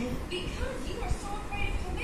Because you are so afraid of commitment.